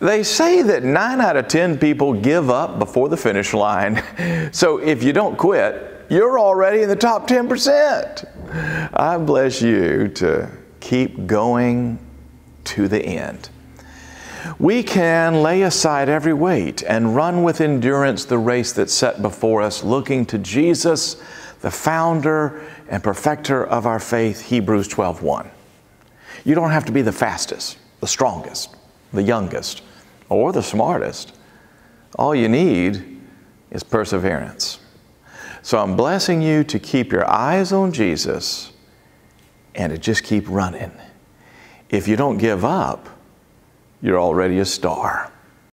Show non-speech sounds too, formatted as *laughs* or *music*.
They say that nine out of 10 people give up before the finish line. *laughs* So if you don't quit, you're already in the top 10%. I bless you to keep going to the end. We can lay aside every weight and run with endurance the race that's set before us, looking to Jesus, the founder and perfecter of our faith, Hebrews 12:1. You don't have to be the fastest, the strongest, the youngest, or the smartest. All you need is perseverance. So I'm blessing you to keep your eyes on Jesus and to just keep running. If you don't give up, you're already a star.